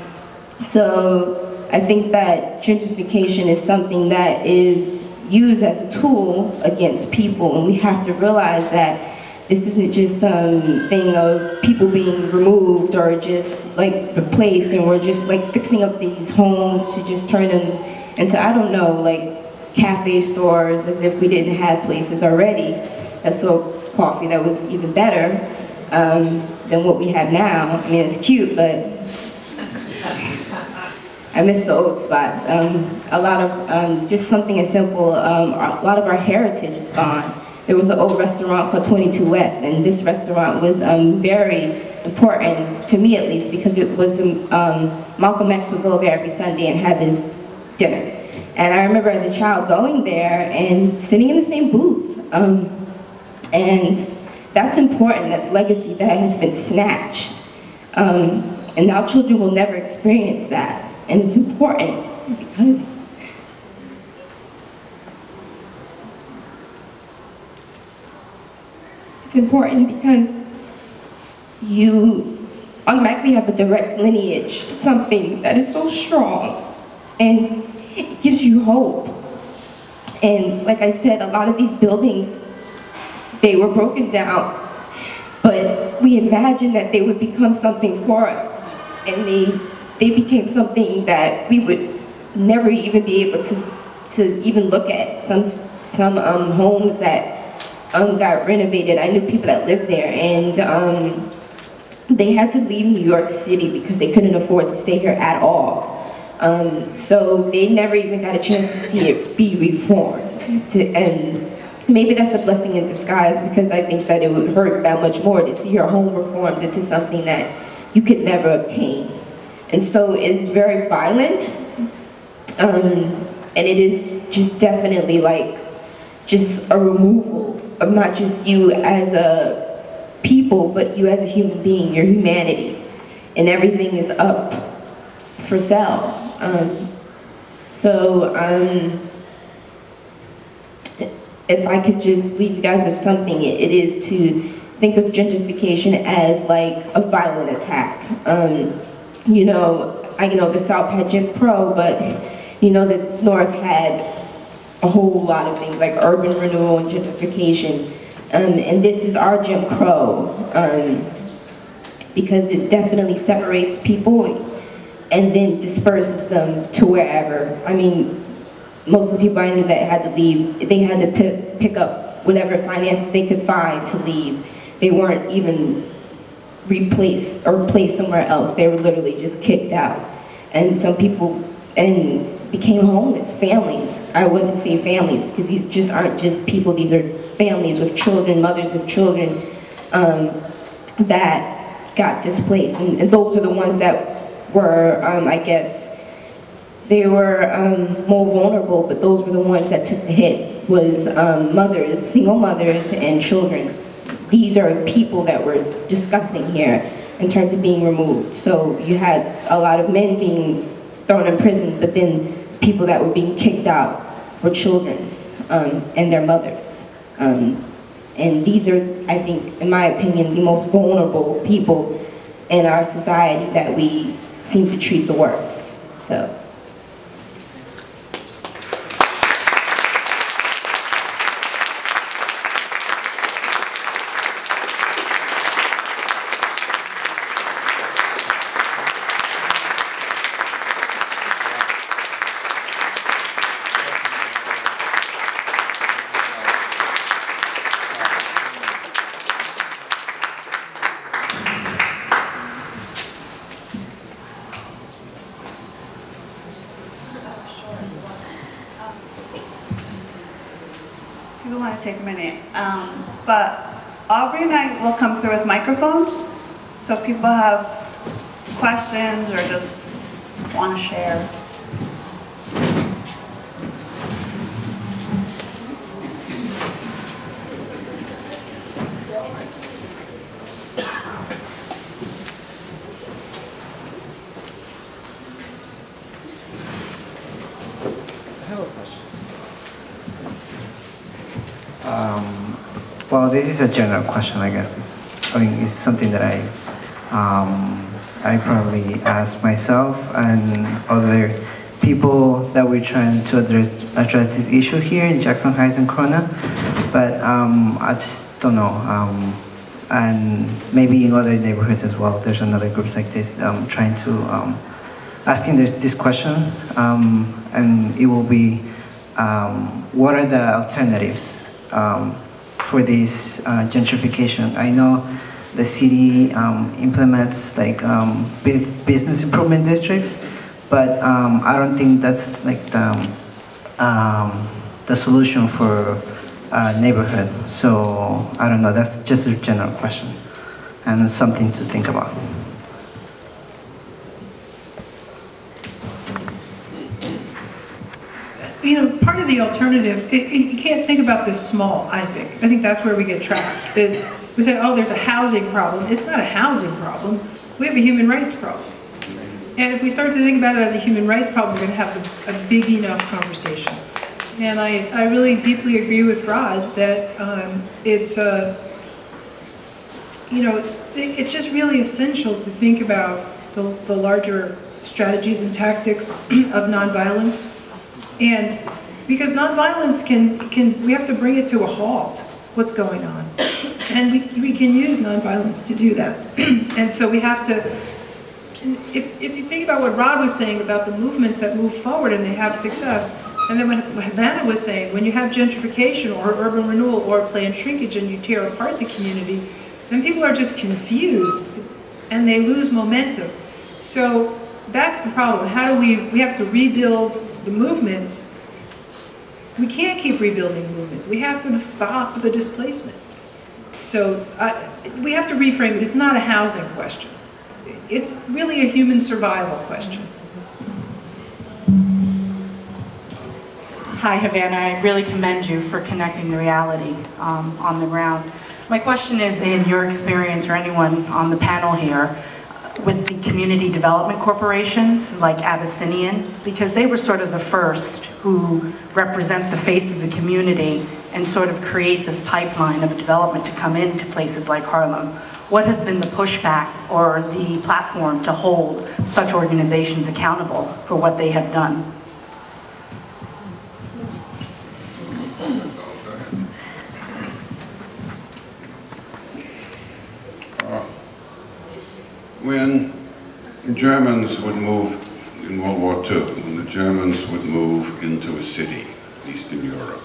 so I think that gentrification is something that is used as a tool against people, and we have to realize that this isn't just some thing of people being removed or just like replaced and we're just like fixing up these homes to just turn them into, I don't know, like cafe stores as if we didn't have places already that sold coffee that was even better um, than what we have now. I mean, it's cute, but I miss the old spots. Um, a lot of, um, just something as simple, um, a lot of our heritage is gone there was an old restaurant called 22 West, and this restaurant was um, very important, to me at least, because it was, um, um, Malcolm X would go there every Sunday and have his dinner. And I remember as a child going there and sitting in the same booth. Um, and that's important, that's legacy that has been snatched. Um, And now children will never experience that. And it's important because it's important because you automatically have a direct lineage to something that is so strong and it gives you hope. And like I said, a lot of these buildings, they were broken down, but we imagined that they would become something for us. And they, they became something that we would never even be able to, to even look at. Some, some um, homes that um, got renovated, I knew people that lived there, and um, they had to leave New York City because they couldn't afford to stay here at all. Um, so they never even got a chance to see it be reformed. To, and maybe that's a blessing in disguise because I think that it would hurt that much more to see your home reformed into something that you could never obtain. And so it's very violent, um, and it is just definitely like just a removal of not just you as a people, but you as a human being, your humanity. And everything is up for sale. Um, so, um, if I could just leave you guys with something, it, is to think of gentrification as like a violent attack. Um, you know, I know the South had Jim Crow, but you know the North had a whole lot of things like urban renewal and gentrification. Um, and this is our Jim Crow um, because it definitely separates people and then disperses them to wherever. I mean, most of the people I knew that had to leave, they had to pick, pick up whatever finances they could find to leave. They weren't even replaced or placed somewhere else. They were literally just kicked out. And some people and became homeless, families. I want to say families because these just aren't just people, these are families with children, mothers with children um, that got displaced. And, and, those are the ones that were, um, I guess, they were um, more vulnerable, but those were the ones that took the hit, was um, mothers, single mothers and children. These are people that we're discussing here in terms of being removed. So you had a lot of men being thrown in prison, but then people that were being kicked out were children um, and their mothers. Um, and these are, I think, in my opinion, the most vulnerable people in our society that we seem to treat the worst. So. take a minute. Um, but Aubrey and I will come through with microphones. So if people have questions or just want to share. Well, this is a general question, I guess. I mean, it's something that I, um, I probably ask myself and other people that we're trying to address address this issue here in Jackson Heights and Corona. But um, I just don't know. Um, and maybe in other neighborhoods as well. There's another groups like this um, trying to um, asking this this question, um, and it will be, um, what are the alternatives? Um, for this uh, gentrification. I know the city um, implements like um, business improvement districts, but um, I don't think that's like the, um, the solution for a neighborhood. So I don't know, that's just a general question and something to think about. you know, part of the alternative, it, it, you can't think about this small, I think. I think that's where we get trapped, is we say, oh, there's a housing problem. It's not a housing problem. we have a human rights problem. And if we start to think about it as a human rights problem, we're going to have a, a big enough conversation. And I, I really deeply agree with Rod that um, it's, uh, you know, it, it's just really essential to think about the, the larger strategies and tactics [CLEARS THROAT] of nonviolence. And because nonviolence can, can, we have to bring it to a halt, what's going on. And we, we can use nonviolence to do that. [CLEARS THROAT] and so we have to, if, if you think about what Rod was saying about the movements that move forward and they have success, and then what Havanna was saying, when you have gentrification or urban renewal or planned shrinkage and you tear apart the community, then people are just confused and they lose momentum. So that's the problem. How do we, we have to rebuild the movements. We can't keep rebuilding movements. We have to stop the displacement. So uh, we have to reframe it. It's not a housing question. It's really a human survival question. Hi, Havanna. I really commend you for connecting the reality um, on the ground. My question is, in your experience, or anyone on the panel here, with the community development corporations like Abyssinian, because they were sort of the first who represent the face of the community and sort of create this pipeline of development to come into places like Harlem. What has been the pushback or the platform to hold such organizations accountable for what they have done? When the Germans would move in World War II, when the Germans would move into a city, in Eastern Europe,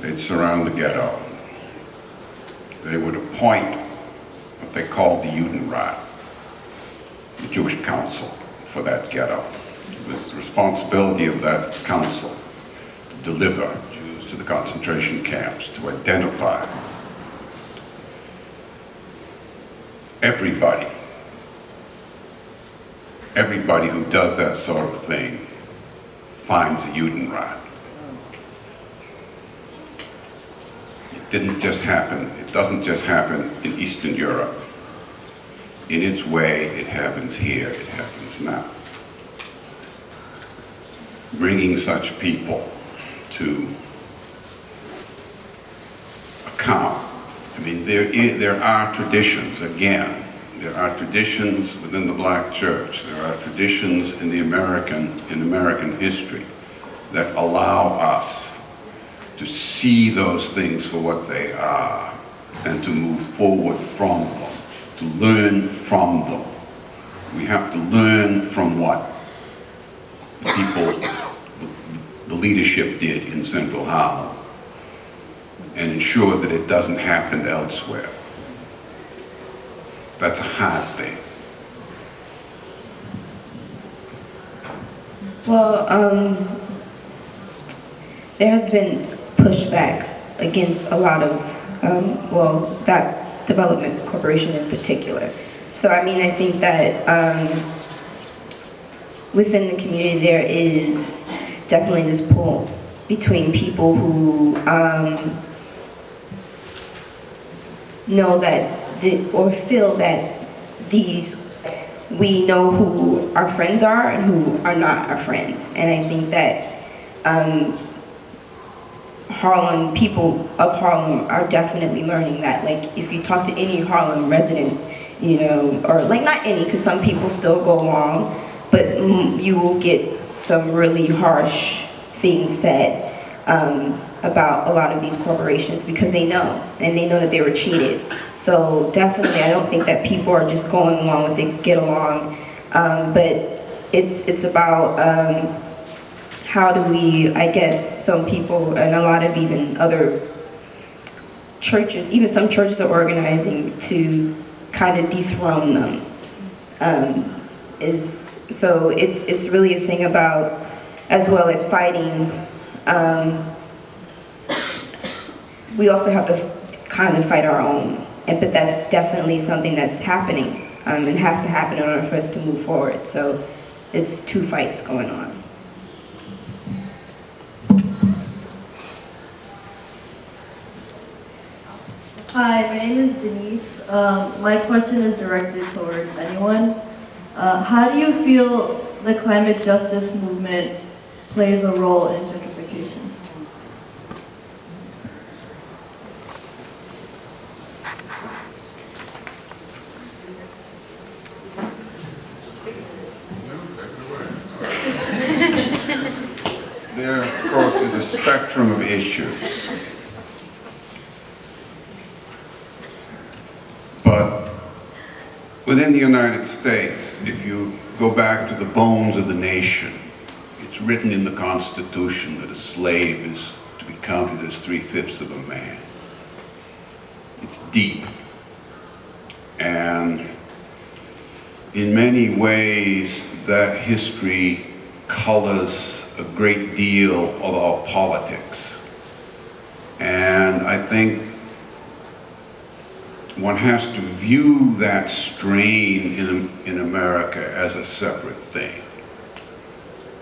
they'd surround the ghetto. They would appoint what they called the Judenrat, the Jewish council for that ghetto. It was the responsibility of that council to deliver Jews to the concentration camps, to identify everybody, everybody who does that sort of thing finds a Judenrat. It didn't just happen, it doesn't just happen in Eastern Europe. In its way, it happens here, it happens now. Bringing such people to I mean, there, is, there are traditions, again, there are traditions within the black church, there are traditions in the American, in American history that allow us to see those things for what they are and to move forward from them, to learn from them. We have to learn from what the people, the, leadership did in Central Harlem and ensure that it doesn't happen elsewhere. That's a hard thing. Well, um, there has been pushback against a lot of, um, well, that development corporation in particular. So, I mean, I think that um, within the community there is definitely this pull between people who um, know that, the, or feel that these, we know who our friends are and who are not our friends. And I think that um, Harlem, people of Harlem are definitely learning that. Like, if you talk to any Harlem residents, you know, or like not any, because some people still go along, but you will get some really harsh things said. Um, about a lot of these corporations because they know and they know that they were cheated. So definitely, I don't think that people are just going along with they get along, um, but it's it's about um, how do we, I guess, some people and a lot of even other churches, even some churches are organizing to kind of dethrone them. Um, is so it's it's really a thing about as well as fighting. We also have to kind of fight our own. And, but that's definitely something that's happening um, and has to happen in order for us to move forward. So it's two fights going on. Hi, my name is Denise. Um, my question is directed towards anyone. Uh, how do you feel the climate justice movement plays a role in gentrification? There, of course, is a spectrum of issues. But within the United States, if you go back to the bones of the nation, it's written in the Constitution that a slave is to be counted as three-fifths of a man. It's deep. And in many ways, that history colors a great deal of our politics. And I think one has to view that strain in, in America as a separate thing.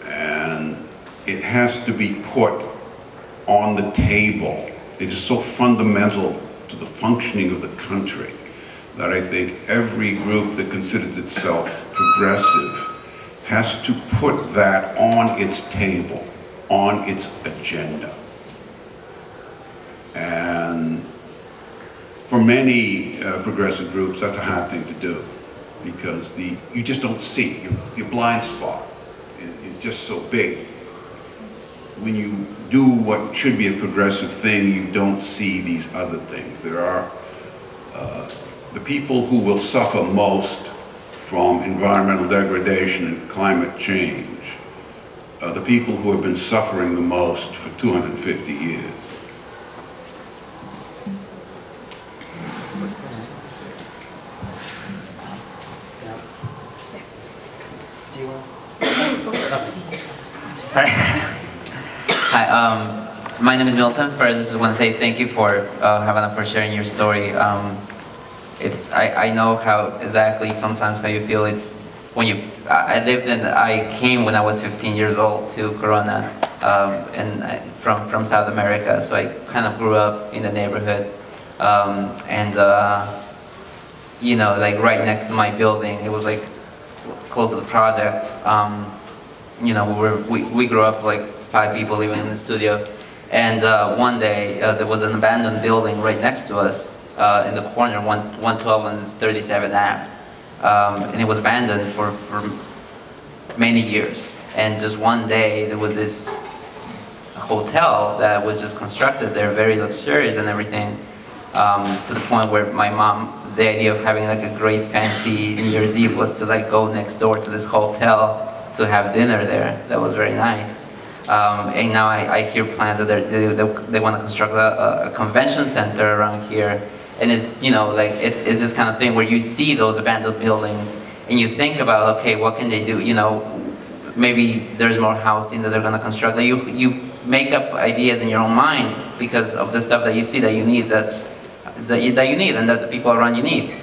And it has to be put on the table. It is so fundamental to the functioning of the country that I think every group that considers itself progressive has to put that on its table, on its agenda. And for many uh, progressive groups, that's a hard thing to do because the, you just don't see. Your, your blind spot is, just so big. When you do what should be a progressive thing, you don't see these other things. There are uh, the people who will suffer most from environmental degradation and climate change, uh, the people who have been suffering the most for 250 years. Hi. [COUGHS] Hi, um, my name is Milton. First, I just want to say thank you for uh, Havanna for sharing your story. Um, it's I, I know how exactly sometimes how you feel. It's when you I lived in I came when I was 15 years old to Corona, um, and I, from from South America. So I kind of grew up in the neighborhood, um, and uh, you know like right next to my building. It was like close to the project. Um, you know, we, were, we, we grew up like five people living in the studio. And uh, one day, uh, there was an abandoned building right next to us uh, in the corner, 1, 112 and 37 Ave. Um, and it was abandoned for, for many years. And just one day, there was this hotel that was just constructed there, very luxurious and everything, um, to the point where my mom, the idea of having like a great fancy New Year's Eve was to like go next door to this hotel to have dinner there. That was very nice. Um, and now I, I, hear plans that they, they, they want to construct a, a, convention center around here. And it's, you know, like, it's, it's this kind of thing where you see those abandoned buildings and you think about, okay, what can they do? You know, maybe there's more housing that they're going to construct. That you, you make up ideas in your own mind because of the stuff that you see that you need, that's, that, you, that you need and that the people around you need.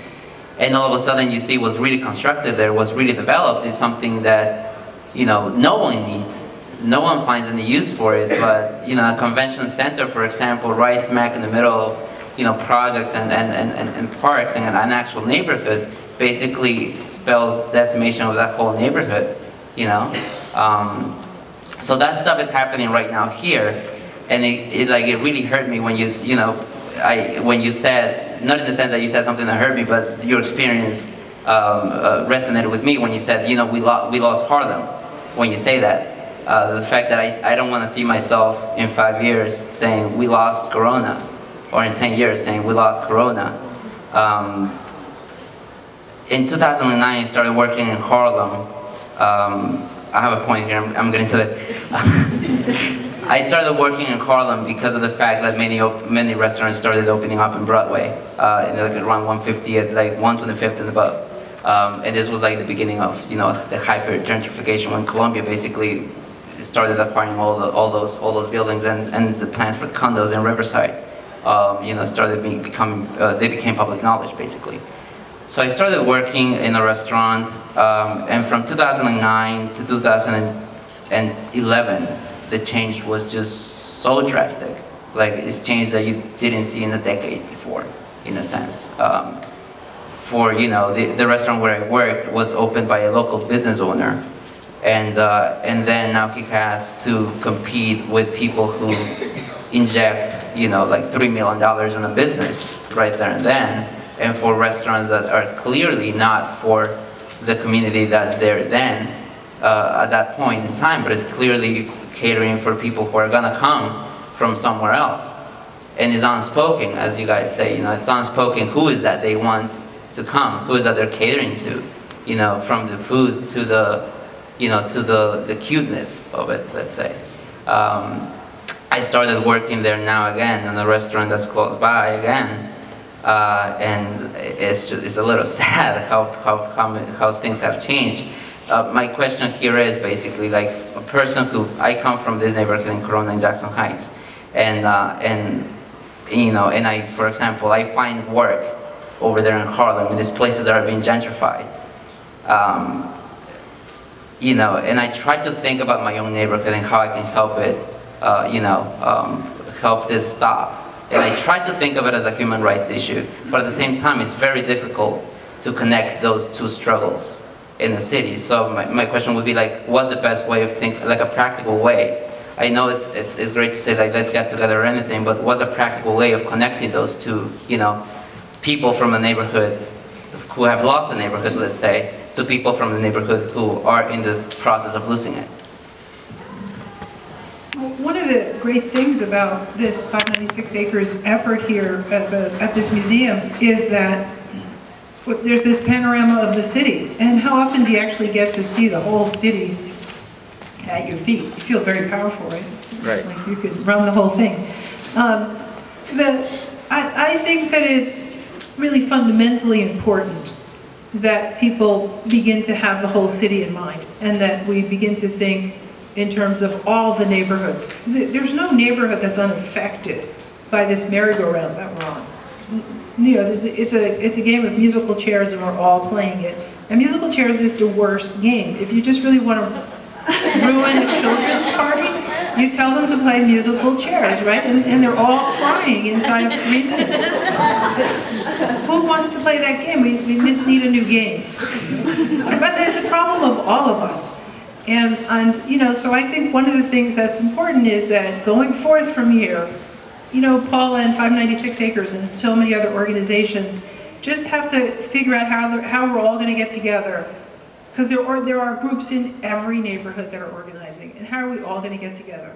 And all of a sudden you see what's really constructed there, what's really developed is something that you know, no one needs. No one finds any use for it, but, you know, a convention center, for example, right smack in the middle of, you know, projects and, and, and, and parks and an actual neighborhood basically spells decimation of that whole neighborhood, you know? Um, so that stuff is happening right now here, and it, it, like, it really hurt me when you, you know, I, when you said, not in the sense that you said something that hurt me, but your experience um, uh, resonated with me when you said, you know, we, lo we lost Harlem when you say that. Uh, the fact that I, I don't want to see myself in five years saying we lost Corona, or in 10 years saying we lost Corona. Um, in 2009, I started working in Harlem. Um, I have a point here, I'm, I'm getting to it. [LAUGHS] I started working in Harlem because of the fact that many many restaurants started opening up in Broadway, uh, in like around 150th, like 125th and above. Um, and this was like the beginning of, you know, the hyper gentrification when Columbia basically started acquiring all, the, all, those, all those buildings and, and the plans for condos in Riverside, um, you know, started becoming, uh, they became public knowledge basically. So I started working in a restaurant, um, and from 2009 to 2011, the change was just so drastic. Like, it's change that you didn't see in a decade before. in a sense. Um, for, you know, the, the restaurant where I worked was opened by a local business owner. And, uh, and then now he has to compete with people who inject, you know, like $3 million in a business right there and then, and for restaurants that are clearly not for the community that's there then, uh, at that point in time, but it's clearly catering for people who are gonna come from somewhere else. And it's unspoken, as you guys say, you know, it's unspoken who is that they want to come, who is that they're catering to, you know, from the food to the, you know, to the, the cuteness of it, let's say. Um, I started working there now again in a restaurant that's close by again. Uh, and it's just, it's a little [LAUGHS] sad how, how, how, how things have changed. Uh, my question here is basically like a person who, I come from this neighborhood in Corona in Jackson Heights. And, uh, and, you know, and I, for example, I find work over there in Harlem, in these places that are being gentrified. Um, you know, and I try to think about my own neighborhood and how I can help it, uh, you know, um, help this stop. And I try to think of it as a human rights issue, but at the same time, it's very difficult to connect those two struggles in the city. So my, my question would be like, what's the best way of think, like a practical way? I know it's, it's, it's great to say like, let's get together or anything, but what's a practical way of connecting those two, you know, people from a neighborhood who have lost a neighborhood, let's say, to people from the neighborhood who are in the process of losing it. One of the great things about this 596 acres effort here at, the, at this museum is that there's this panorama of the city. And how often do you actually get to see the whole city at your feet? You feel very powerful, right? Right. Like you could run the whole thing. Um, the, I, I think that it's really fundamentally important that people begin to have the whole city in mind and that we begin to think in terms of all the neighborhoods. There's no neighborhood that's unaffected by this merry-go-round that we're on. You know, this, it's a, it's a game of musical chairs and we're all playing it. And musical chairs is the worst game. If you just really want to ruin a children's party, you tell them to play musical chairs, right? And, and they're all crying inside of three minutes. Who wants to play that game? We, we just need a new game. But there's a problem of all of us. And, and, you know, so I think one of the things that's important is that going forth from here, you know, Paula and 596 Acres and so many other organizations just have to figure out how, how we're all going to get together. Because there are, there are groups in every neighborhood that are organizing. And how are we all going to get together?